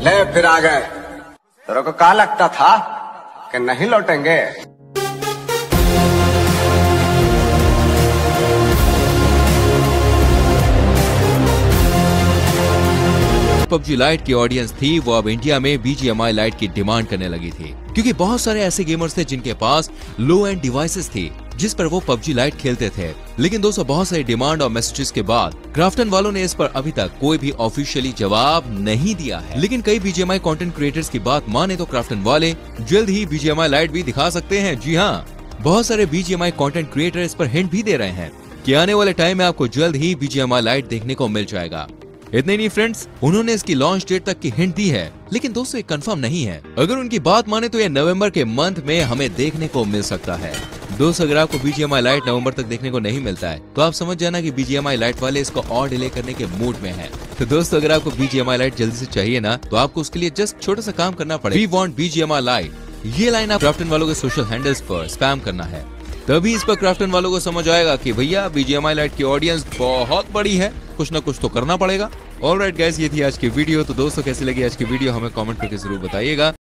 ले फिर आ गए। तेरे को कहा लगता था कि नहीं लौटेंगे? पबजी लाइट की ऑडियंस थी, वो अब इंडिया में बीजीएमआई लाइट की डिमांड करने लगी थी। क्योंकि बहुत सारे ऐसे गेमर्स थे जिनके पास लो एंड डिवाइसेस थी। जिस पर वो पबजी लाइट खेलते थे। लेकिन दोस्तों, बहुत सारी डिमांड और मैसेजेस के बाद क्राफ्टन वालों ने इस पर अभी तक कोई भी ऑफिशियली जवाब नहीं दिया है। लेकिन कई बीजीएमआई कंटेंट क्रिएटर्स की बात माने तो क्राफ्टन वाले जल्द ही बीजीएमआई लाइट भी दिखा सकते हैं। जी हाँ बहुत सारे बीजीएमआई कंटेंट क्रिएटर इस पर हिंट भी दे रहे हैं कि आने वाले टाइम में आपको जल्द ही बीजीएमआई लाइट देखने को मिल जाएगा। इतने नहीं फ्रेंड्स उन्होंने इसकी लॉन्च डेट तक की हिंट दी है। लेकिन दोस्तों, ये कंफर्म नहीं है। अगर उनकी बात माने तो ये नवंबर के मंथ में हमें देखने को मिल सकता है। दोस्तों अगर आपको बीजीएमआई लाइट नवंबर तक देखने को नहीं मिलता है। तो आप समझ जाना कि बीजीएमआई लाइट वाले इसको और डिले करने के मूड में है। तो दोस्तों अगर आपको बीजीएमआई लाइट जल्दी से चाहिए ना तो आपको उसके लिए जस्ट छोटा सा काम करना पड़ेगा। वी वांट बीजीएमआई लाइट ये लाइन आप क्राफ्टन वालों के सोशल हैंडल्स पर स्पैम करना है। तभी इस पर क्राफ्टन वालों को समझ आएगा कि भैया बीजीएमआई लाइट की ऑडियंस बहुत बड़ी है। कुछ ना कुछ तो करना पड़ेगा। ऑल राइट गैस ये थी आज की वीडियो तो दोस्तों, कैसी लगी आज की वीडियो हमें कमेंट करके ज़रूर बताइएगा।